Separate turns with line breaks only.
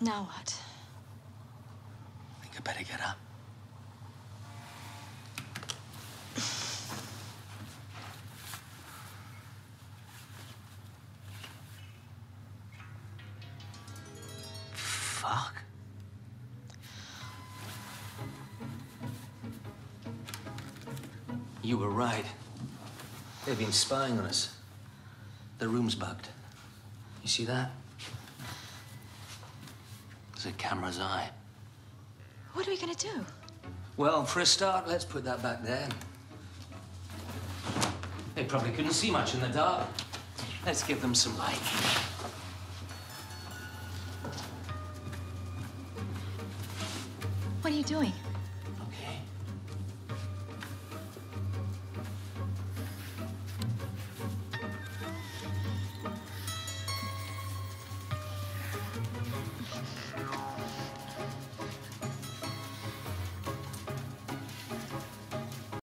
Now what?
I think I better get up. Fuck. You were right. They've been spying on us. The room's bugged. You see that? A camera's eye.
What are we gonna do?
Well, for a start, let's put that back there. They probably couldn't see much in the dark. Let's give them some light.
What are you doing?